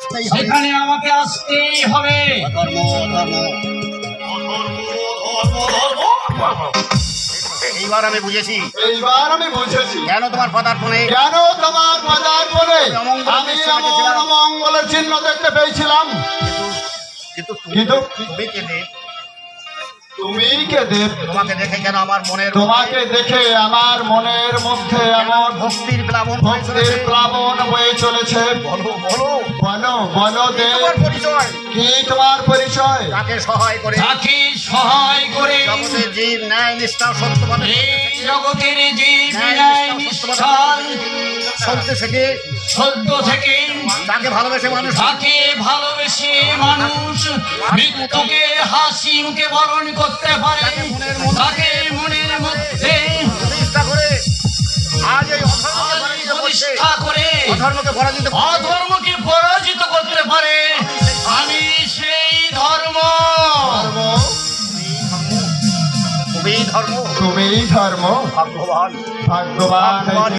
সেখানে আমাকে আসতেই হবে। ধর্ম ধর্ম। এইবার আমি বুঝেছি। এইবার আমি বুঝেছি। কেন তোমার পদার্পণে? কেন তোমার পদার্পণে? আমি অমঙ্গলের চিহ্ন দেখতে পেয়েছিলাম। কিন্তু তুমি কিন্তু- দেব তুমি কে দেব তোমাকে দেখে কেন আমার মনের তোমাকে দেখে আমার মনের মধ্যে এমন ভক্তির প্লাবন ভক্তির প্লাবন বয়ে চলেছে। বলো বলো। বলো বলো দেব পরিচয়? কি তোমার পরিচয়? তাকে সহায় করে তাকে সহায় করে জগতের জীব ন্যায় নিষ্ঠা সত্যবাদে এই জগতের যে বিনয় নিষ্ঠান চলতে থেকে। সত্য থেকে। তাকে ভালোবেসে মানুষ তাকে ভালোবেসে মানুষ মৃত্যুকে হাসি মুখে বরণ করতে পারে তাকে মনের মধ্যে প্রতিষ্ঠা করে আজ এই অধর্মকে পরাজিত প্রতিষ্ঠা করে অধর্মকে পরাজিত অধর্মকে পরাজিত করতে পারে। আমি সেই ধর্ম। ধর্ম তুমি ধর্ম। তুমি ধর্ম। ভাগ্যবান। ভাগ্যবান।